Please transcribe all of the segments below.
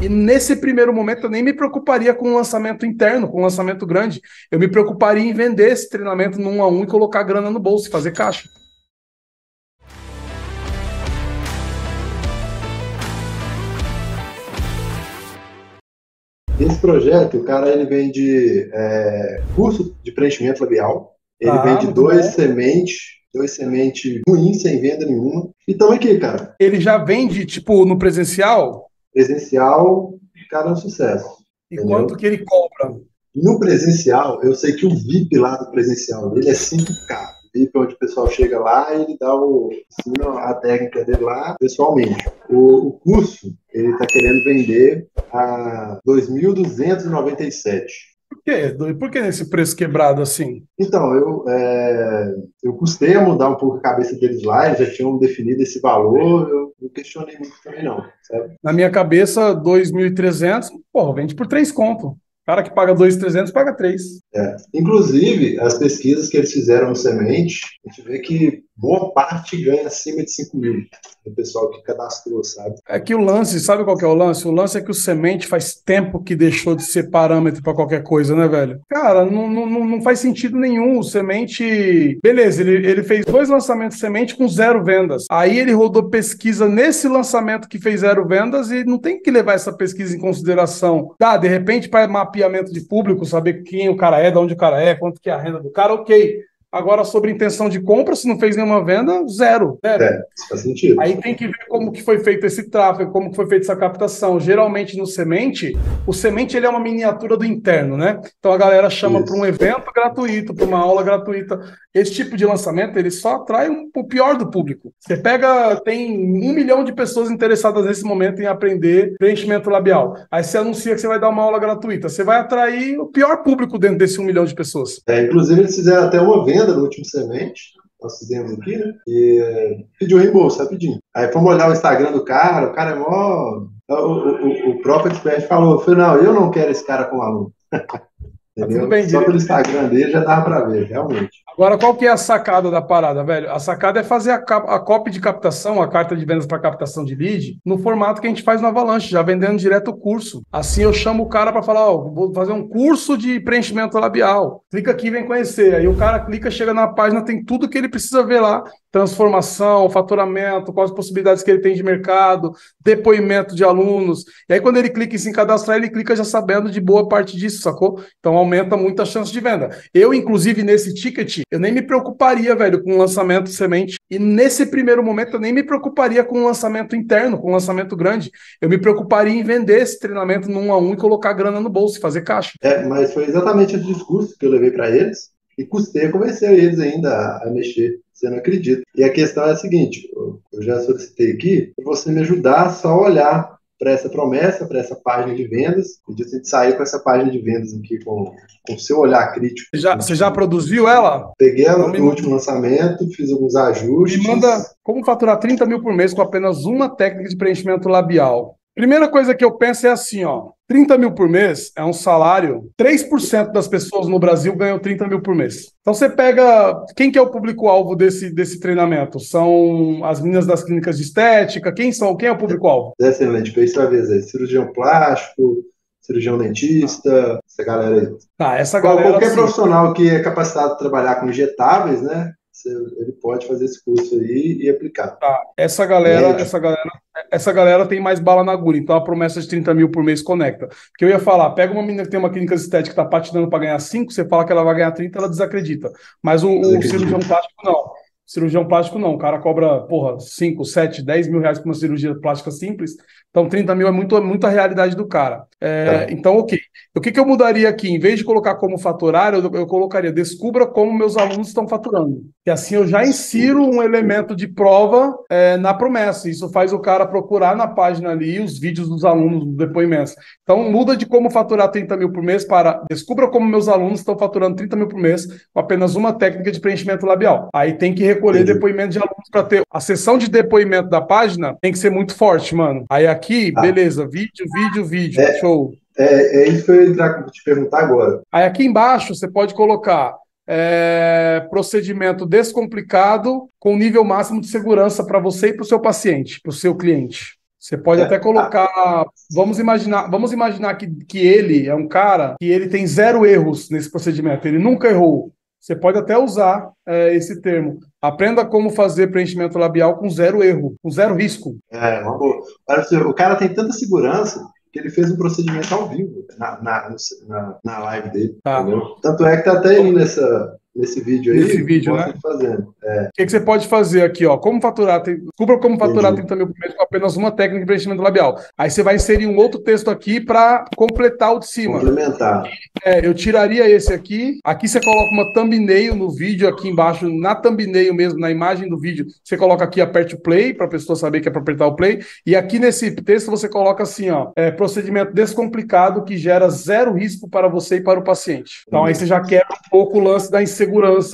E nesse primeiro momento eu nem me preocuparia com o lançamento interno, com o lançamento grande. Eu me preocuparia em vender esse treinamento no um a um e colocar grana no bolso e fazer caixa. Esse projeto, o cara ele vende é, curso de preenchimento labial, ele ah, vende dois bom. sementes, dois sementes ruins, sem venda nenhuma. Então aqui, cara. Ele já vende, tipo, no presencial? Presencial, cara, é um sucesso. E entendeu? quanto que ele compra? No presencial, eu sei que o VIP lá do presencial dele é 5K. VIP é onde o pessoal chega lá e ele dá o, ensina a técnica dele lá pessoalmente. O, o curso, ele está querendo vender a 2.297. Por quê? Por que nesse preço quebrado assim? Então, eu, é, eu custei a mudar um pouco a cabeça deles lá, eles já tinham definido esse valor, eu não questionei muito também não, sabe? Na minha cabeça, 2.300, porra, vende por 3 conto cara que paga 2,300 paga 3. É. Inclusive, as pesquisas que eles fizeram no Semente, a gente vê que boa parte ganha acima de 5 mil do pessoal que cadastrou, sabe? É que o lance, sabe qual que é o lance? O lance é que o semente faz tempo que deixou de ser parâmetro para qualquer coisa, né, velho? Cara, não, não, não faz sentido nenhum. O semente. Beleza, ele, ele fez dois lançamentos de semente com zero vendas. Aí ele rodou pesquisa nesse lançamento que fez zero vendas e não tem que levar essa pesquisa em consideração. Tá, de repente, para mapeamento de público, saber quem o cara é, de onde o cara é, quanto que é a renda do cara, ok. Agora, sobre intenção de compra, se não fez nenhuma venda, zero. zero. É, faz sentido. Aí tem que ver como que foi feito esse tráfego, como que foi feita essa captação. Geralmente, no semente, o semente ele é uma miniatura do interno, né? Então, a galera chama para um evento gratuito, para uma aula gratuita. Esse tipo de lançamento, ele só atrai um, o pior do público. Você pega, tem um milhão de pessoas interessadas nesse momento em aprender preenchimento labial. Aí você anuncia que você vai dar uma aula gratuita. Você vai atrair o pior público dentro desse um milhão de pessoas. É, inclusive, eles fizeram até uma venda venda no último semente, nós fizemos aqui, né? E pediu reembolso rapidinho. Aí fomos olhar o Instagram do cara, o cara é mó. O, o, o próprio expert falou: foi, não, eu não quero esse cara como aluno. Tá Entendeu? Bem, Só pelo Instagram dele já dava para ver, realmente. Agora, qual que é a sacada da parada, velho? A sacada é fazer a, a cópia de captação, a carta de vendas para captação de lead, no formato que a gente faz no Avalanche, já vendendo direto o curso. Assim eu chamo o cara para falar, ó, vou fazer um curso de preenchimento labial. Clica aqui e vem conhecer. Aí o cara clica, chega na página, tem tudo que ele precisa ver lá transformação, faturamento, quais as possibilidades que ele tem de mercado, depoimento de alunos. E aí, quando ele clica em se cadastrar, ele clica já sabendo de boa parte disso, sacou? Então aumenta muito a chance de venda. Eu, inclusive, nesse ticket, eu nem me preocuparia, velho, com o lançamento semente. E nesse primeiro momento, eu nem me preocuparia com o lançamento interno, com o lançamento grande. Eu me preocuparia em vender esse treinamento num a um e colocar grana no bolso e fazer caixa. É, mas foi exatamente o discurso que eu levei para eles e custei a convencer eles ainda a mexer. Você não acredita. E a questão é a seguinte: eu já solicitei aqui para você me ajudar só a olhar para essa promessa, para essa página de vendas. E gente sair com essa página de vendas aqui com o seu olhar crítico. Você já, você já produziu ela? Peguei ela no último lançamento, fiz alguns ajustes. Me manda como faturar 30 mil por mês com apenas uma técnica de preenchimento labial. Primeira coisa que eu penso é assim, ó. 30 mil por mês é um salário. 3% das pessoas no Brasil ganham 30 mil por mês. Então você pega. Quem que é o público-alvo desse, desse treinamento? São as meninas das clínicas de estética? Quem são? Quem é o público-alvo? É excelente. Para isso, aí, cirurgião plástico, cirurgião dentista, essa galera aí. Tá, essa galera. Qualquer profissional que é capacitado de trabalhar com injetáveis, né? ele pode fazer esse curso aí e aplicar. Tá. Essa galera, essa galera, essa galera tem mais bala na agulha, então a promessa de 30 mil por mês conecta. Porque eu ia falar, pega uma menina que tem uma clínica estética que tá patinando para ganhar 5, você fala que ela vai ganhar 30, ela desacredita. Mas o, o cirurgião plástico não. Cirurgião plástico não, o cara cobra, porra, 5, 7, 10 mil reais para uma cirurgia plástica simples, então 30 mil é muito, muita realidade do cara. É, é. Então, ok. O que, que eu mudaria aqui? Em vez de colocar como faturar, eu, eu colocaria descubra como meus alunos estão faturando. E assim eu já insiro um elemento de prova é, na promessa. Isso faz o cara procurar na página ali os vídeos dos alunos, dos depoimentos. Então muda de como faturar 30 mil por mês para descubra como meus alunos estão faturando 30 mil por mês com apenas uma técnica de preenchimento labial. Aí tem que recolher Entendi. depoimento de alunos para ter. A sessão de depoimento da página tem que ser muito forte, mano. Aí aqui, ah. beleza, vídeo, vídeo, vídeo, é, show. É, é isso que eu ia entrar, te perguntar agora. Aí aqui embaixo você pode colocar é, procedimento descomplicado com nível máximo de segurança para você e para o seu paciente, para o seu cliente. Você pode é. até colocar. Vamos imaginar, vamos imaginar que, que ele é um cara que ele tem zero erros nesse procedimento. Ele nunca errou. Você pode até usar é, esse termo. Aprenda como fazer preenchimento labial com zero erro, com zero risco. É, uma boa. O cara tem tanta segurança que ele fez um procedimento ao vivo na, na, na, na live dele. Tá. Tanto é que tá até aí nessa, nesse vídeo aí. Nesse vídeo, né? Fazendo. É. O que, que, você pode fazer aqui, ó? Como faturar? Descubra como faturar Entendi. 30 mil por mês com apenas uma técnica de preenchimento labial. Aí você vai inserir um outro texto aqui para completar o de cima. Complementar. É, eu tiraria esse aqui. Aqui você coloca uma thumbnail no vídeo, aqui embaixo, na thumbnail mesmo, na imagem do vídeo, você coloca aqui, aperte o play, para a pessoa saber que é para apertar o play. E aqui nesse texto você coloca assim, ó, é, procedimento descomplicado que gera zero risco para você e para o paciente. Então aí você já quebra um pouco o lance da insegurança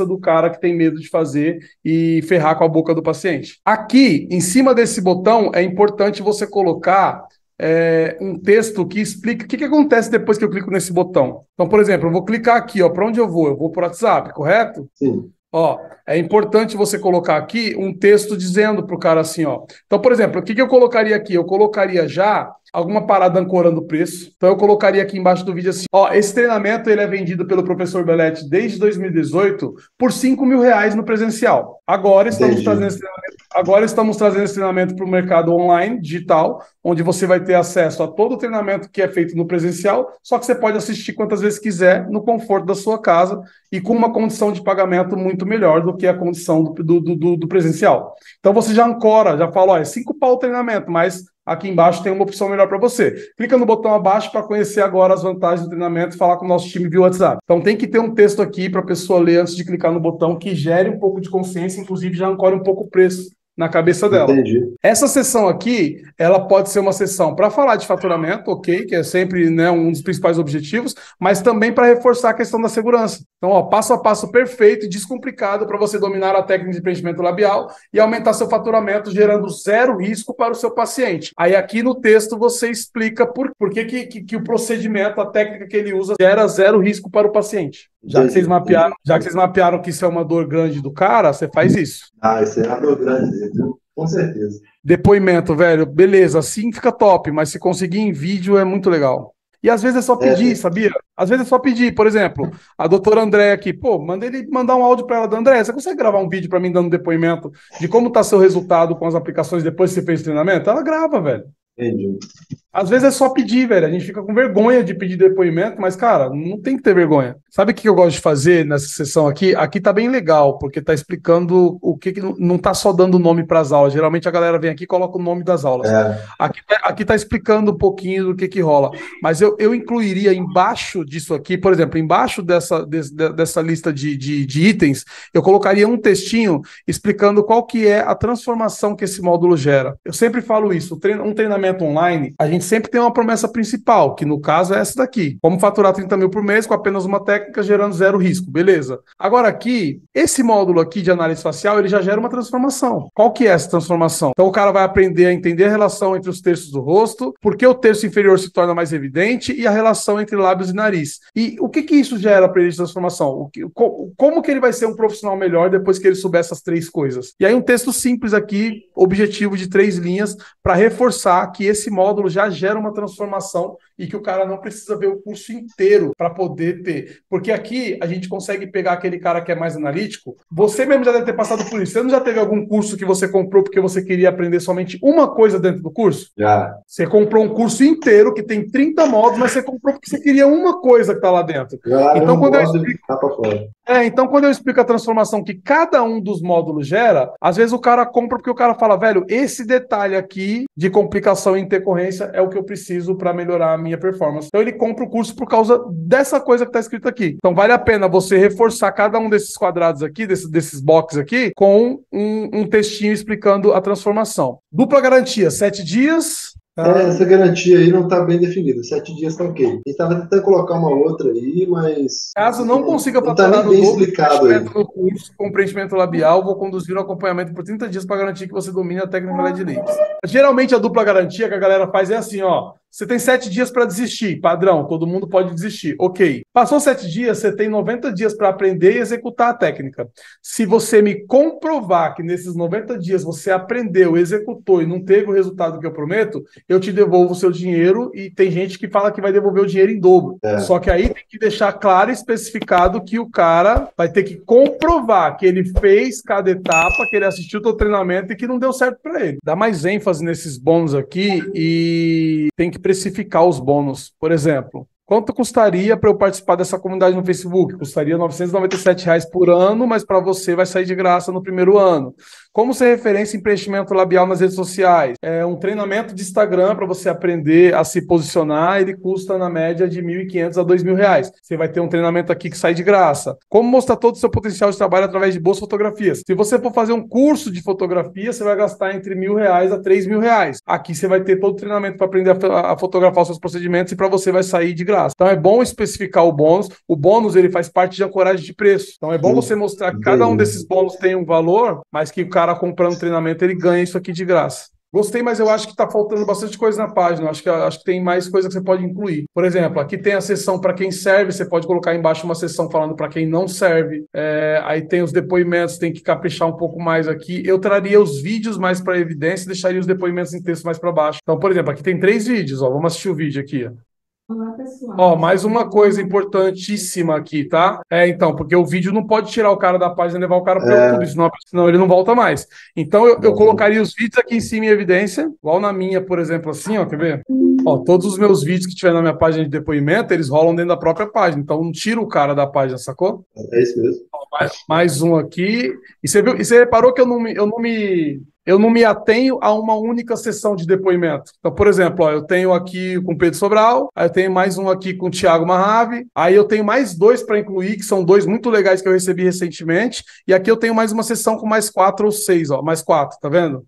do cara que tem medo de fazer e ferrar com a boca do paciente. Aqui, em cima desse botão, é importante você colocar é, um texto que explica o que, que acontece depois que eu clico nesse botão. Então, por exemplo, eu vou clicar aqui, ó, para onde eu vou? Eu vou para o WhatsApp, correto? Sim. Ó, é importante você colocar aqui um texto dizendo para o cara assim, ó. Então, por exemplo, o que, que eu colocaria aqui? Eu colocaria já alguma parada ancorando o preço. Então eu colocaria aqui embaixo do vídeo assim, ó, esse treinamento ele é vendido pelo professor Belletti desde 2018 por 5 mil reais no presencial. Agora estamos Entendi. trazendo esse treinamento, agora estamos trazendo esse treinamento para o mercado online, digital, onde você vai ter acesso a todo o treinamento que é feito no presencial, só que você pode assistir quantas vezes quiser no conforto da sua casa e com uma condição de pagamento muito melhor do que a condição do, do, do, do presencial. Então você já ancora, já fala, ó, é 5 pau o treinamento, mas Aqui embaixo tem uma opção melhor para você. Clica no botão abaixo para conhecer agora as vantagens do treinamento e falar com o nosso time via WhatsApp. Então tem que ter um texto aqui para a pessoa ler antes de clicar no botão que gere um pouco de consciência, inclusive já ancore um pouco o preço na cabeça dela. Entendi. Essa sessão aqui, ela pode ser uma sessão para falar de faturamento, ok, que é sempre né, um dos principais objetivos, mas também para reforçar a questão da segurança. Então, ó, passo a passo perfeito e descomplicado para você dominar a técnica de preenchimento labial e aumentar seu faturamento, gerando zero risco para o seu paciente. Aí aqui no texto você explica por, por que, que, que, o procedimento, a técnica que ele usa, gera zero risco para o paciente. Já que vocês mapearam, já que vocês mapearam que isso é uma dor grande do cara, você faz isso. Ah, isso é uma dor grande com certeza. Depoimento, velho, beleza, assim fica top, mas se conseguir em vídeo é muito legal. E às vezes é só pedir, é. sabia? Às vezes é só pedir. Por exemplo, a doutora André aqui, pô, manda ele mandar um áudio para ela. André, você consegue gravar um vídeo para mim dando depoimento de como tá seu resultado com as aplicações depois que você fez o treinamento? Ela grava, velho. Entendi. Às vezes é só pedir, velho. A gente fica com vergonha de pedir depoimento, mas, cara, não tem que ter vergonha. Sabe o que eu gosto de fazer nessa sessão aqui? Aqui tá bem legal, porque tá explicando o que, que não tá só dando nome para as aulas. Geralmente a galera vem aqui e coloca o nome das aulas. É. Aqui, tá, aqui tá explicando um pouquinho do que que rola. Mas eu, eu incluiria embaixo disso aqui, por exemplo, embaixo dessa, de, dessa lista de, de, de itens, eu colocaria um textinho explicando qual que é a transformação que esse módulo gera. Eu sempre falo isso. Um treinamento online, a gente sempre tem uma promessa principal, que no caso é essa daqui. Como faturar 30 mil por mês com apenas uma técnica gerando zero risco, beleza. Agora aqui, esse módulo aqui de análise facial, ele já gera uma transformação. Qual que é essa transformação? Então o cara vai aprender a entender a relação entre os terços do rosto, por que o terço inferior se torna mais evidente e a relação entre lábios e nariz. E o que que isso gera para ele de transformação? O que, como que ele vai ser um profissional melhor depois que ele souber essas três coisas? E aí um texto simples aqui, objetivo de três linhas, para reforçar que esse módulo já gera uma transformação e que o cara não precisa ver o curso inteiro para poder ter. Porque aqui a gente consegue pegar aquele cara que é mais analítico. Você mesmo já deve ter passado por isso. Você não já teve algum curso que você comprou porque você queria aprender somente uma coisa dentro do curso? Já. Você comprou um curso inteiro que tem 30 módulos, mas você comprou porque você queria uma coisa que está lá dentro. Já, então, quando eu explico... É, então quando eu explico a transformação que cada um dos módulos gera, às vezes o cara compra porque o cara fala, velho, esse detalhe aqui de complicação e intercorrência é o que eu preciso para melhorar a minha performance. Então ele compra o curso por causa dessa coisa que está escrito aqui. Então vale a pena você reforçar cada um desses quadrados aqui, desses, desses boxes aqui, com um, um textinho explicando a transformação. Dupla garantia, sete dias, ah. essa garantia aí não está bem definida. Sete dias está ok. A gente estava tentando colocar uma outra aí, mas. Caso não consiga não tá bem explicado aí. no curso com preenchimento labial, vou conduzir o acompanhamento por 30 dias para garantir que você domine a técnica de lips. Geralmente a dupla garantia que a galera faz é assim, ó. Você tem sete dias para desistir, padrão, todo mundo pode desistir. Ok. Passou sete dias, você tem 90 dias para aprender e executar a técnica. Se você me comprovar que nesses 90 dias você aprendeu, executou e não teve o resultado que eu prometo, eu te devolvo o seu dinheiro e tem gente que fala que vai devolver o dinheiro em dobro. É. Só que aí tem que deixar claro e especificado que o cara vai ter que comprovar que ele fez cada etapa, que ele assistiu o treinamento e que não deu certo para ele. Dá mais ênfase nesses bônus aqui e tem que precificar os bônus. Por exemplo, Quanto custaria para eu participar dessa comunidade no Facebook? Custaria 997 reais por ano, mas para você vai sair de graça no primeiro ano. Como ser referência em preenchimento labial nas redes sociais? É um treinamento de Instagram para você aprender a se posicionar, ele custa na média de R$ 1.500 a R$ 2.000. Você vai ter um treinamento aqui que sai de graça. Como mostrar todo o seu potencial de trabalho através de boas fotografias? Se você for fazer um curso de fotografia, você vai gastar entre R$ 1.000 a R$ 3.000. Aqui você vai ter todo o treinamento para aprender a, fotografar os seus procedimentos e para você vai sair de graça. Então é bom especificar o bônus. O bônus ele faz parte de ancoragem de preço. Então é bom você mostrar que cada um desses bônus tem um valor, mas que o cara cara comprando treinamento, ele ganha isso aqui de graça. Gostei, mas eu acho que está faltando bastante coisa na página. Acho que, acho que tem mais coisa que você pode incluir. Por exemplo, aqui tem a seção para quem serve, você pode colocar embaixo uma seção falando para quem não serve. É, aí tem os depoimentos, tem que caprichar um pouco mais aqui. Eu traria os vídeos mais para evidência e deixaria os depoimentos em texto mais para baixo. Então, por exemplo, aqui tem três vídeos. Ó, vamos assistir o vídeo aqui. Olá, pessoal. Ó, mais uma coisa importantíssima aqui, tá? É, então, porque o vídeo não pode tirar o cara da página e levar o cara para o é. YouTube, senão, senão ele não volta mais. Então, eu, eu colocaria os vídeos aqui em cima em evidência, igual na minha, por exemplo, assim, ó, quer ver? Ó, todos os meus vídeos que tiver na minha página de depoimento, eles rolam dentro da própria página. Então, não tira o cara da página, sacou? É isso mesmo. Ó, mais, mais, um aqui. E você, viu, e você reparou que eu não me, eu não me eu não me atenho a uma única sessão de depoimento. Então, por exemplo, ó, eu tenho aqui com Pedro Sobral, aí eu tenho mais um aqui com o Thiago Marrave, aí eu tenho mais dois para incluir, que são dois muito legais que eu recebi recentemente, e aqui eu tenho mais uma sessão com mais quatro ou seis, ó, mais quatro, tá vendo?